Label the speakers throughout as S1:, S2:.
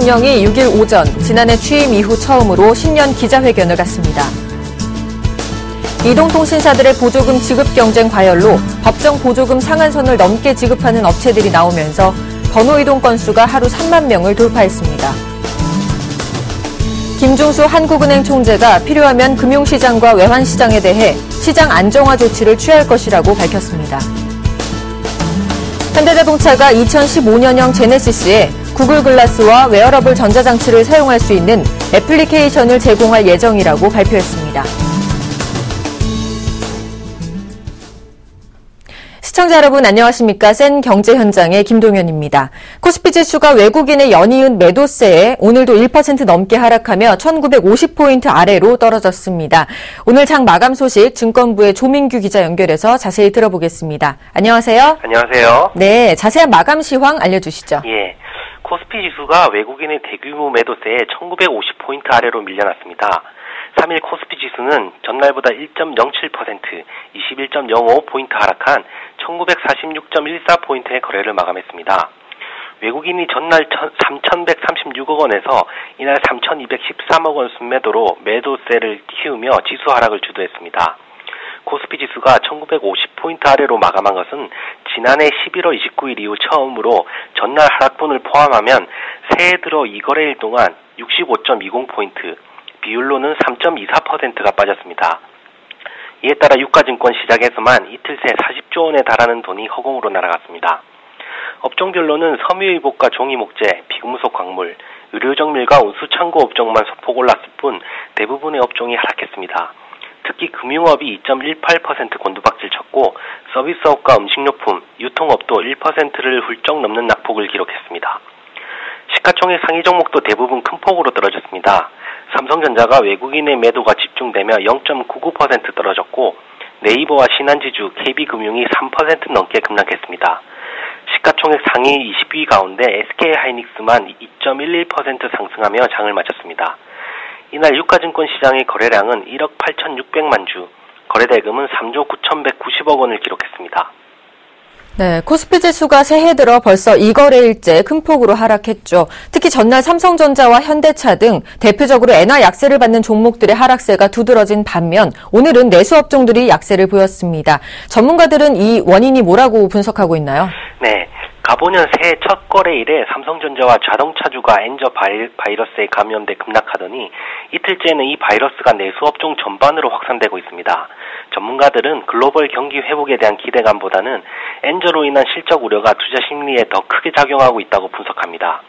S1: 대통령이 6일 오전 지난해 취임 이후 처음으로 신년 기자회견을 갖습니다. 이동통신사들의 보조금 지급 경쟁 과열로 법정 보조금 상한선을 넘게 지급하는 업체들이 나오면서 번호 이동 건수가 하루 3만 명을 돌파했습니다. 김종수 한국은행 총재가 필요하면 금융시장과 외환시장에 대해 시장 안정화 조치를 취할 것이라고 밝혔습니다. 현대자동차가 2015년형 제네시스에 구글 글라스와 웨어러블 전자장치를 사용할 수 있는 애플리케이션을 제공할 예정이라고 발표했습니다. 시청자 여러분 안녕하십니까? SEN 경제 현장의 김동현입니다. 코스피 지수가 외국인의 연이은 매도세에 오늘도 1% 넘게 하락하며 1950포인트 아래로 떨어졌습니다. 오늘 장 마감 소식 증권부의 조민규 기자 연결해서 자세히 들어보겠습니다. 안녕하세요.
S2: 안녕하세요.
S1: 네, 자세한 마감 시황 알려주시죠.
S2: 예. 코스피 지수가 외국인의 대규모 매도세에 1950포인트 아래로 밀려났습니다. 3일 코스피 지수는 전날보다 1.07%, 21.05포인트 하락한 1946.14포인트의 거래를 마감했습니다. 외국인이 전날 3,136억 원에서 이날 3,213억 원 순매도로 매도세를 키우며 지수 하락을 주도했습니다. 코스피 지수가 1950포인트 아래로 마감한 것은 지난해 11월 29일 이후 처음으로 전날 하락분을 포함하면 새해 들어 이거래일 동안 65.20포인트, 비율로는 3.24%가 빠졌습니다. 이에 따라 유가증권 시장에서만 이틀 새 40조 원에 달하는 돈이 허공으로 날아갔습니다. 업종별로는 섬유유복과 종이목재, 비금속 광물, 의료정밀과 운수창고 업종만 소폭 올랐을 뿐 대부분의 업종이 하락했습니다. 특히 금융업이 2.18% 곤두박질 쳤고 서비스업과 음식료품, 유통업도 1%를 훌쩍 넘는 낙폭을 기록했습니다. 시가총액 상위 종목도 대부분 큰 폭으로 떨어졌습니다. 삼성전자가 외국인의 매도가 집중되며 0.99% 떨어졌고 네이버와 신한지주, KB금융이 3% 넘게 급락했습니다. 시가총액 상위 20위 가운데 SK하이닉스만 2.11% 상승하며 장을 마쳤습니다. 이날 유가증권 시장의 거래량은 1억 8,600만 주, 거래대금은 3조 9,190억 원을 기록했습니다.
S1: 네, 코스피 지수가 새해 들어 벌써 이거래일째 큰 폭으로 하락했죠. 특히 전날 삼성전자와 현대차 등 대표적으로 엔화 약세를 받는 종목들의 하락세가 두드러진 반면 오늘은 내수 업종들이 약세를 보였습니다. 전문가들은 이 원인이 뭐라고 분석하고 있나요?
S2: 네. 가보년 새해 첫 거래일에 삼성전자와 자동차주가 엔저 바이러스에 감염돼 급락하더니 이틀째는 이 바이러스가 내수 업종 전반으로 확산되고 있습니다. 전문가들은 글로벌 경기 회복에 대한 기대감보다는 엔저로 인한 실적 우려가 투자 심리에 더 크게 작용하고 있다고 분석합니다.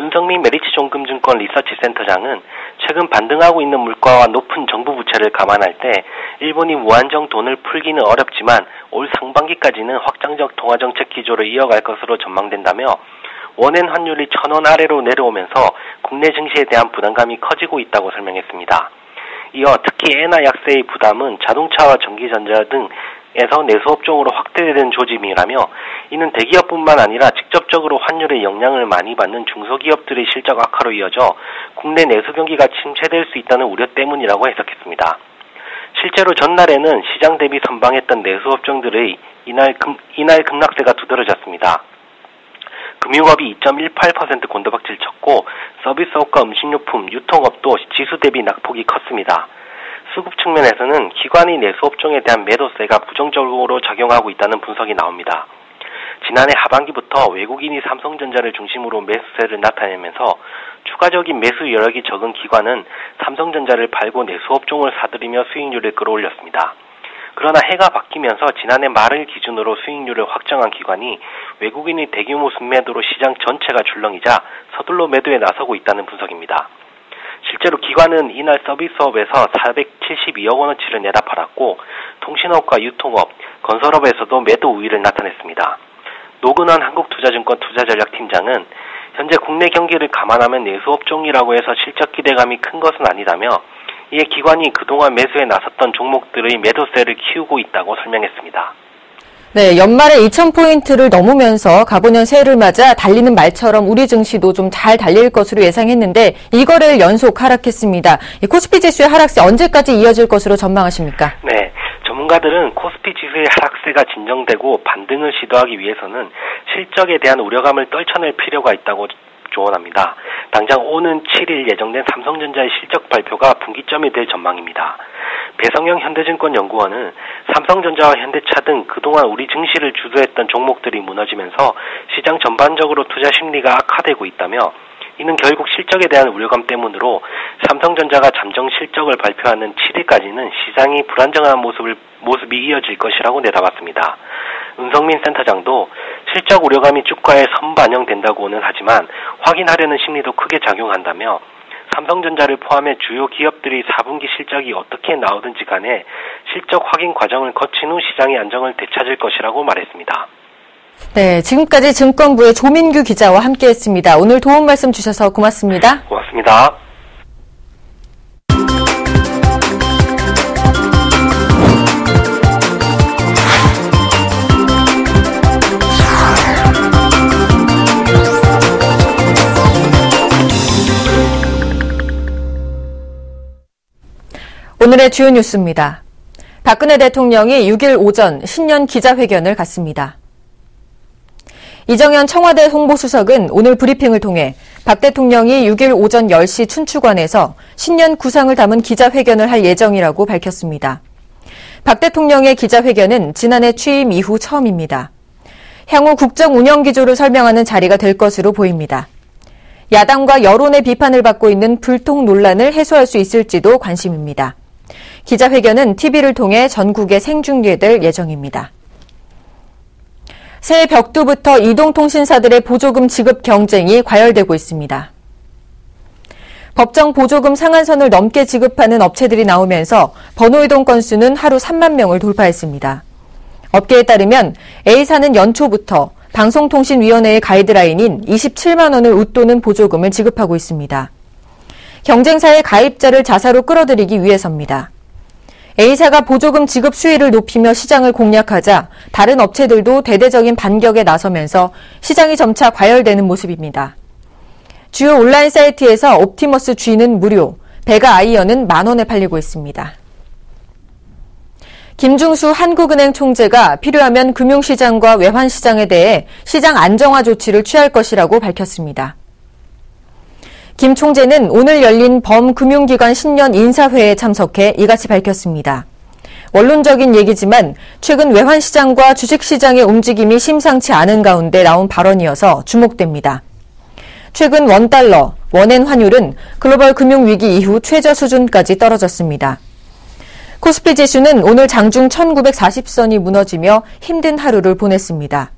S2: 은성민 메리츠 종금증권 리서치 센터장은 최근 반등하고 있는 물가와 높은 정부 부채를 감안할 때 일본이 무한정 돈을 풀기는 어렵지만 올 상반기까지는 확장적 통화정책 기조를 이어갈 것으로 전망된다며 원엔 환율이 천 원 아래로 내려오면서 국내 증시에 대한 부담감이 커지고 있다고 설명했습니다. 이어 특히 엔화 약세의 부담은 자동차와 전기전자 등 에서 내수업종으로 확대되는 조짐이라며 이는 대기업뿐만 아니라 직접적으로 환율의 영향을 많이 받는 중소기업들의 실적 악화로 이어져 국내 내수 경기가 침체될 수 있다는 우려 때문이라고 해석했습니다. 실제로 전날에는 시장 대비 선방했던 내수업종들의 이날 금, 이날 급락세가 두드러졌습니다. 금융업이 2.18% 곤두박질 쳤고 서비스업과 음식료품, 유통업도 지수 대비 낙폭이 컸습니다. 수급 측면에서는 기관이 내수업종에 대한 매도세가 부정적으로 작용하고 있다는 분석이 나옵니다. 지난해 하반기부터 외국인이 삼성전자를 중심으로 매수세를 나타내면서 추가적인 매수 여력이 적은 기관은 삼성전자를 팔고 내수 업종을 사들이며 수익률을 끌어올렸습니다. 그러나 해가 바뀌면서 지난해 말을 기준으로 수익률을 확정한 기관이 외국인이 대규모 순매도로 시장 전체가 출렁이자 서둘러 매도에 나서고 있다는 분석입니다. 실제로 기관은 이날 서비스업에서 472억 원어치를 내다 팔았고 통신업과 유통업, 건설업에서도 매도 우위를 나타냈습니다. 노근환 한국투자증권 투자전략팀장은 현재 국내 경기를 감안하면 내수업종이라고 해서 실적 기대감이 큰 것은 아니다며 이에 기관이 그동안 매수에 나섰던 종목들의 매도세를 키우고 있다고 설명했습니다.
S1: 네, 연말에 2,000포인트를 넘으면서 가보년 새해를 맞아 달리는 말처럼 우리 증시도 좀 잘 달릴 것으로 예상했는데 이 거래일 연속 하락했습니다. 코스피 지수의 하락세 언제까지 이어질 것으로 전망하십니까?
S2: 네. 전문가들은 코스피 지수의 하락세가 진정되고 반등을 시도하기 위해서는 실적에 대한 우려감을 떨쳐낼 필요가 있다고 조언합니다. 당장 오는 7일 예정된 삼성전자의 실적 발표가 분기점이 될 전망입니다. 배성영 현대증권 연구원은 삼성전자와 현대차 등 그동안 우리 증시를 주도했던 종목들이 무너지면서 시장 전반적으로 투자 심리가 악화되고 있다며 이는 결국 실적에 대한 우려감 때문으로 삼성전자가 잠정 실적을 발표하는 7일까지는 시장이 불안정한 모습을, 모습이 이어질 것이라고 내다봤습니다. 은성민 센터장도 실적 우려감이 주가에 선반영된다고는 하지만 확인하려는 심리도 크게 작용한다며 삼성전자를 포함해 주요 기업들이 4분기 실적이 어떻게 나오든지 간에 실적 확인 과정을 거친 후 시장의 안정을 되찾을 것이라고 말했습니다.
S1: 네, 지금까지 증권부의 조민규 기자와 함께했습니다. 오늘 도움 말씀 주셔서 고맙습니다.
S2: 고맙습니다.
S1: 오늘의 주요 뉴스입니다. 박근혜 대통령이 6일 오전 신년 기자회견을 갖습니다. 이정현 청와대 홍보수석은 오늘 브리핑을 통해 박 대통령이 6일 오전 10시 춘추관에서 신년 구상을 담은 기자회견을 할 예정이라고 밝혔습니다. 박 대통령의 기자회견은 지난해 취임 이후 처음입니다. 향후 국정 운영 기조를 설명하는 자리가 될 것으로 보입니다. 야당과 여론의 비판을 받고 있는 불통 논란을 해소할 수 있을지도 관심입니다. 기자회견은 TV를 통해 전국에 생중계될 예정입니다. 새해 벽두부터 이동통신사들의 보조금 지급 경쟁이 과열되고 있습니다. 법정 보조금 상한선을 넘게 지급하는 업체들이 나오면서 번호 이동 건수는 하루 3만 명을 돌파했습니다. 업계에 따르면 A사는 연초부터 방송통신위원회의 가이드라인인 27만 원을 웃도는 보조금을 지급하고 있습니다. 경쟁사의 가입자를 자사로 끌어들이기 위해서입니다. A사가 보조금 지급 수위를 높이며 시장을 공략하자 다른 업체들도 대대적인 반격에 나서면서 시장이 점차 과열되는 모습입니다. 주요 온라인 사이트에서 옵티머스 G는 무료, 베가 아이언은 만 원에 팔리고 있습니다. 김중수 한국은행 총재가 필요하면 금융시장과 외환시장에 대해 시장 안정화 조치를 취할 것이라고 밝혔습니다. 김 총재는 오늘 열린 범금융기관 신년 인사회에 참석해 이같이 밝혔습니다. 원론적인 얘기지만 최근 외환시장과 주식시장의 움직임이 심상치 않은 가운데 나온 발언이어서 주목됩니다. 최근 원달러, 원엔 환율은 글로벌 금융위기 이후 최저 수준까지 떨어졌습니다. 코스피 지수는 오늘 장중 1940선이 무너지며 힘든 하루를 보냈습니다.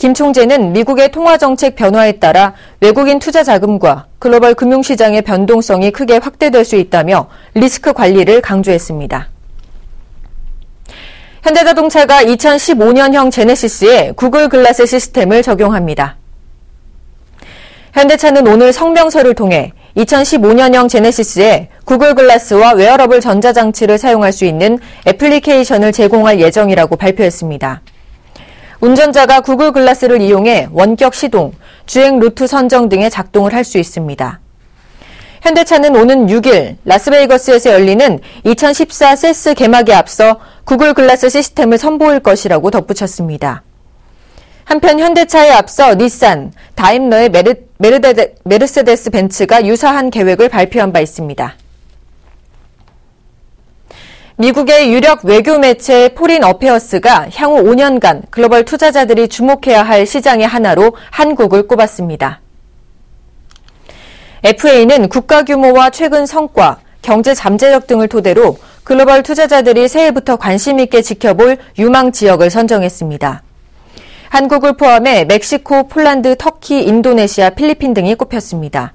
S1: 김 총재는 미국의 통화정책 변화에 따라 외국인 투자 자금과 글로벌 금융시장의 변동성이 크게 확대될 수 있다며 리스크 관리를 강조했습니다. 현대자동차가 2015년형 제네시스에 구글 글라스 시스템을 적용합니다. 현대차는 오늘 성명서를 통해 2015년형 제네시스에 구글 글라스와 웨어러블 전자장치를 사용할 수 있는 애플리케이션을 제공할 예정이라고 발표했습니다. 운전자가 구글 글라스를 이용해 원격 시동, 주행 루트 선정 등의 작동을 할 수 있습니다. 현대차는 오는 6일 라스베이거스에서 열리는 2014 CES 개막에 앞서 구글 글라스 시스템을 선보일 것이라고 덧붙였습니다. 한편 현대차에 앞서 닛산, 다임러의 메르, 메르데, 메르세데스 벤츠가 유사한 계획을 발표한 바 있습니다. 미국의 유력 외교 매체 포린 어페어스가 향후 5년간 글로벌 투자자들이 주목해야 할 시장의 하나로 한국을 꼽았습니다. FA는 국가 규모와 최근 성과, 경제 잠재력 등을 토대로 글로벌 투자자들이 새해부터 관심 있게 지켜볼 유망 지역을 선정했습니다. 한국을 포함해 멕시코, 폴란드, 터키, 인도네시아, 필리핀 등이 꼽혔습니다.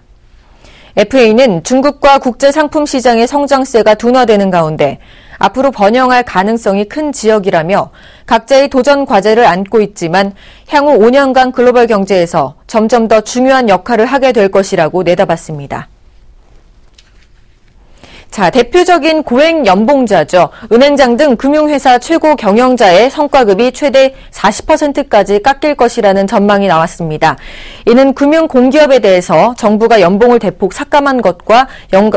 S1: FA는 중국과 국제 상품 시장의 성장세가 둔화되는 가운데 앞으로 번영할 가능성이 큰 지역이라며 각자의 도전 과제를 안고 있지만 향후 5년간 글로벌 경제에서 점점 더 중요한 역할을 하게 될 것이라고 내다봤습니다. 자, 대표적인 고액 연봉자죠. 은행장 등 금융회사 최고 경영자의 성과급이 최대 40%까지 깎일 것이라는 전망이 나왔습니다. 이는 금융 공기업에 대해서 정부가 연봉을 대폭 삭감한 것과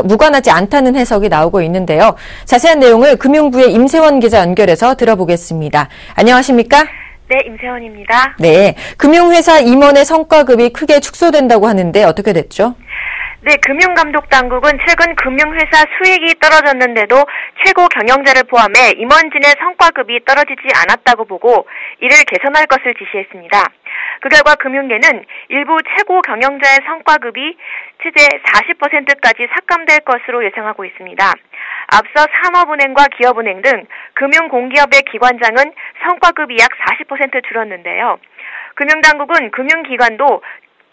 S1: 무관하지 않다는 해석이 나오고 있는데요. 자세한 내용을 금융부의 임세원 기자 연결해서 들어보겠습니다. 안녕하십니까?
S3: 네, 임세원입니다.
S1: 네, 금융회사 임원의 성과급이 크게 축소된다고 하는데 어떻게 됐죠?
S3: 네, 금융감독당국은 최근 금융회사 수익이 떨어졌는데도 최고 경영자를 포함해 임원진의 성과급이 떨어지지 않았다고 보고 이를 개선할 것을 지시했습니다. 그 결과 금융계는 일부 최고 경영자의 성과급이 최대 40%까지 삭감될 것으로 예상하고 있습니다. 앞서 산업은행과 기업은행 등 금융공기업의 기관장은 성과급이 약 40% 줄었는데요. 금융당국은 금융기관도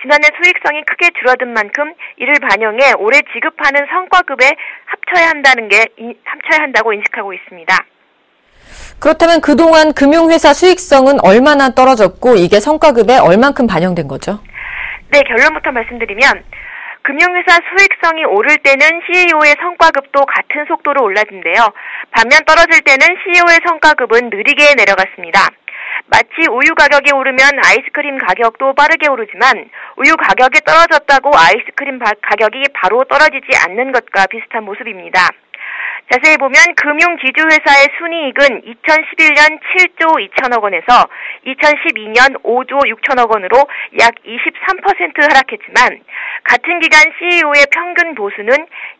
S3: 지난해 수익성이 크게 줄어든 만큼 이를 반영해 올해 지급하는 성과급에 합쳐야 한다는 게 합쳐야 한다고 인식하고 있습니다.
S1: 그렇다면 그동안 금융회사 수익성은 얼마나 떨어졌고 이게 성과급에 얼만큼 반영된 거죠?
S3: 네, 결론부터 말씀드리면 금융회사 수익성이 오를 때는 CEO의 성과급도 같은 속도로 올라진대요. 반면 떨어질 때는 CEO의 성과급은 느리게 내려갔습니다. 마치 우유 가격이 오르면 아이스크림 가격도 빠르게 오르지만 우유 가격이 떨어졌다고 아이스크림 가격이 바로 떨어지지 않는 것과 비슷한 모습입니다. 자세히 보면 금융지주회사의 순이익은 2011년 7조 2천억 원에서 2012년 5조 6천억 원으로 약 23% 하락했지만 같은 기간 CEO의 평균 보수는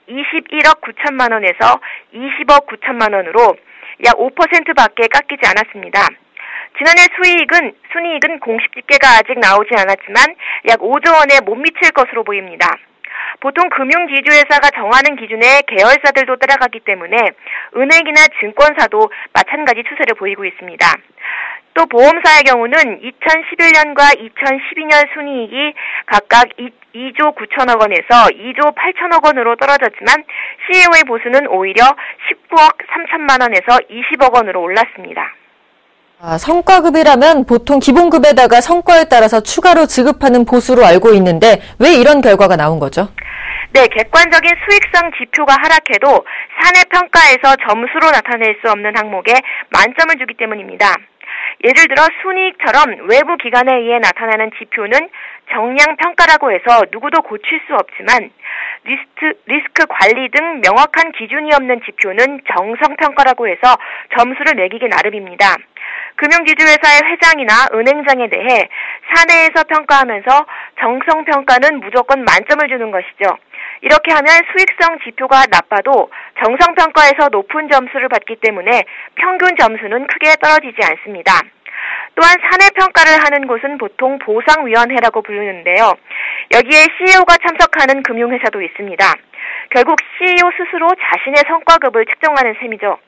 S3: 21억 9천만 원에서 20억 9천만 원으로 약 5%밖에 깎이지 않았습니다. 지난해 수익은 순이익은 공식 집계가 아직 나오지 않았지만 약 5조 원에 못 미칠 것으로 보입니다. 보통 금융지주회사가 정하는 기준에 계열사들도 따라가기 때문에 은행이나 증권사도 마찬가지 추세를 보이고 있습니다. 또 보험사의 경우는 2011년과 2012년 순이익이 각각 2조 9천억 원에서 2조 8천억 원으로 떨어졌지만 CEO의 보수는 오히려 19억 3천만 원에서 20억 원으로 올랐습니다.
S1: 아, 성과급이라면 보통 기본급에다가 성과에 따라서 추가로 지급하는 보수로 알고 있는데 왜 이런 결과가 나온 거죠?
S3: 네, 객관적인 수익성 지표가 하락해도 사내 평가에서 점수로 나타낼 수 없는 항목에 만점을 주기 때문입니다. 예를 들어 순이익처럼 외부 기관에 의해 나타나는 지표는 정량 평가라고 해서 누구도 고칠 수 없지만 리스트, 리스크 관리 등 명확한 기준이 없는 지표는 정성 평가라고 해서 점수를 매기기 나름입니다. 금융지주회사의 회장이나 은행장에 대해 사내에서 평가하면서 정성 평가는 무조건 만점을 주는 것이죠. 이렇게 하면 수익성 지표가 나빠도 정성 평가에서 높은 점수를 받기 때문에 평균 점수는 크게 떨어지지 않습니다. 또한 사내 평가를 하는 곳은 보통 보상위원회라고 부르는데요. 여기에 CEO가 참석하는 금융회사도 있습니다. 결국 CEO 스스로 자신의 성과급을 측정하는 셈이죠.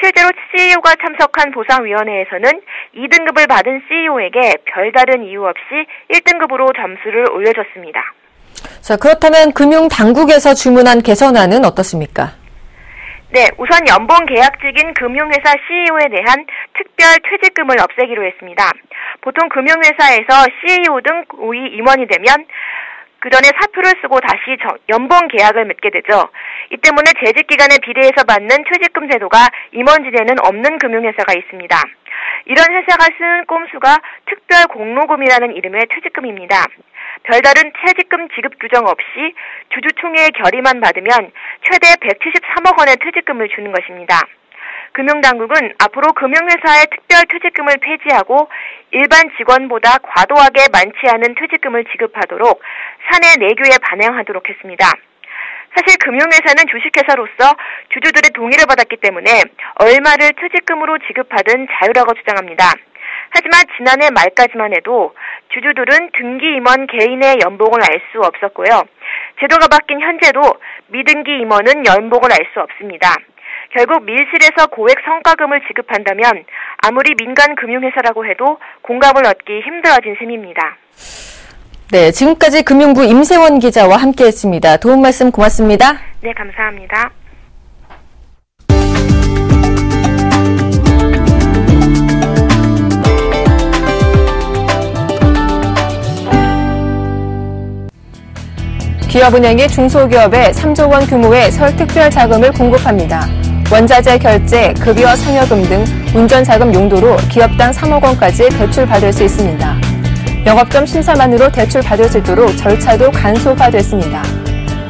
S3: 실제로 CEO가 참석한 보상위원회에서는 2등급을 받은 CEO에게 별다른 이유 없이 1등급으로 점수를 올려줬습니다.
S1: 자, 그렇다면 금융 당국에서 주문한 개선안은 어떻습니까?
S3: 네, 우선 연봉 계약직인 금융회사 CEO에 대한 특별 퇴직금을 없애기로 했습니다. 보통 금융회사에서 CEO 등 고위 임원이 되면 그 전에 사표를 쓰고 다시 연봉 계약을 맺게 되죠. 이 때문에 재직 기간에 비례해서 받는 퇴직금 제도가 임원진에는 없는 금융회사가 있습니다. 이런 회사가 쓰는 꼼수가 특별 공로금이라는 이름의 퇴직금입니다. 별다른 퇴직금 지급 규정 없이 주주총회의 결의만 받으면 최대 173억 원의 퇴직금을 주는 것입니다. 금융당국은 앞으로 금융회사의 특별 퇴직금을 폐지하고 일반 직원보다 과도하게 많지 않은 퇴직금을 지급하도록 사내 내규에 반영하도록 했습니다. 사실 금융회사는 주식회사로서 주주들의 동의를 받았기 때문에 얼마를 퇴직금으로 지급하든 자유라고 주장합니다. 하지만 지난해 말까지만 해도 주주들은 등기 임원 개인의 연봉을 알 수 없었고요. 제도가 바뀐 현재도 미등기 임원은 연봉을 알 수 없습니다. 결국 밀실에서 고액 성과금을 지급한다면 아무리 민간 금융회사라고 해도 공감을 얻기 힘들어진 셈입니다.
S1: 네, 지금까지 금융부 임세원 기자와 함께했습니다. 도움 말씀 고맙습니다.
S3: 네, 감사합니다.
S4: 기업은행이 중소기업에 3조 원 규모의 설 특별 자금을 공급합니다. 원자재 결제, 급여 상여금 등 운전자금 용도로 기업당 3억 원까지 대출받을 수 있습니다. 영업점 심사만으로 대출받을 수 있도록 절차도 간소화됐습니다.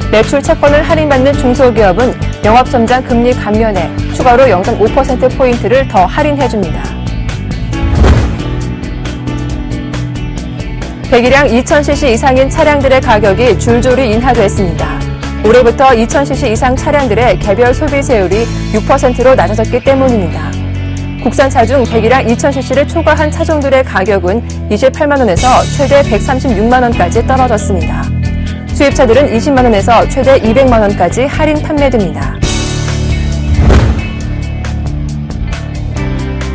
S4: 매출 채권을 할인받는 중소기업은 영업점장 금리 감면에 추가로 0.5%포인트를 더 할인해줍니다. 배기량 2000cc 이상인 차량들의 가격이 줄줄이 인하됐습니다. 올해부터 2000cc 이상 차량들의 개별 소비세율이 6%로 낮아졌기 때문입니다. 국산차 중 배기량 2000cc를 초과한 차종들의 가격은 28만원에서 최대 136만원까지 떨어졌습니다. 수입차들은 20만원에서 최대 200만원까지 할인 판매됩니다.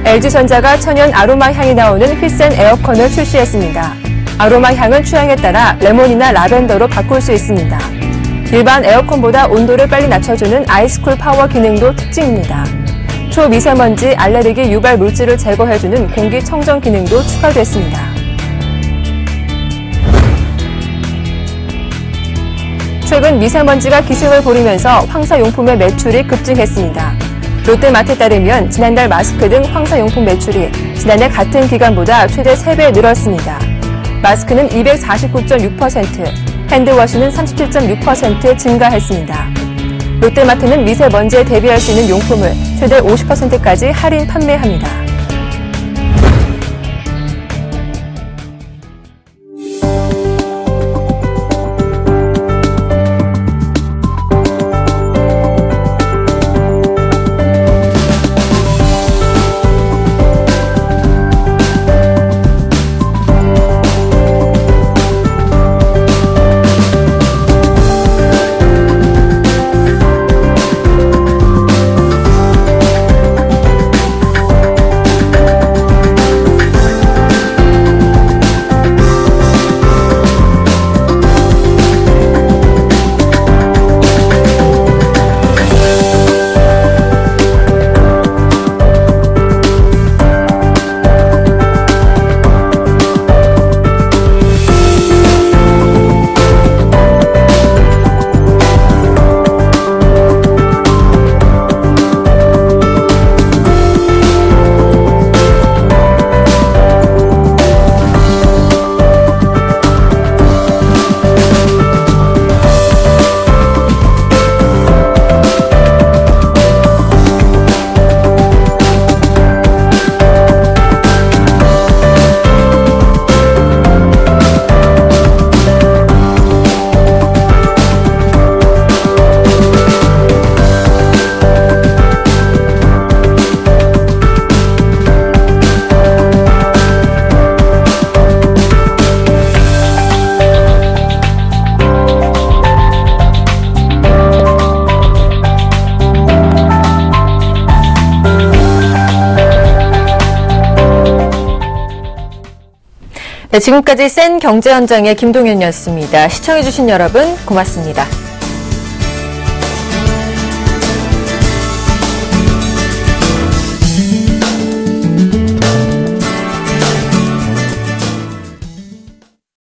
S4: LG전자가 천연 아로마 향이 나오는 휘센 에어컨을 출시했습니다. 아로마 향은 취향에 따라 레몬이나 라벤더로 바꿀 수 있습니다. 일반 에어컨보다 온도를 빨리 낮춰주는 아이스쿨 파워 기능도 특징입니다. 초미세먼지 알레르기 유발 물질을 제거해주는 공기청정 기능도 추가됐습니다. 최근 미세먼지가 기승을 부리면서 황사용품의 매출이 급증했습니다. 롯데마트에 따르면 지난달 마스크 등 황사용품 매출이 지난해 같은 기간보다 최대 3배 늘었습니다. 마스크는 249.6%, 핸드워시는 37.6% 증가했습니다. 롯데마트는 미세먼지에 대비할 수 있는 용품을 최대 50%까지 할인 판매합니다. 네, 지금까지 센 경제 현장의 김동현이었습니다. 시청해주신 여러분 고맙습니다.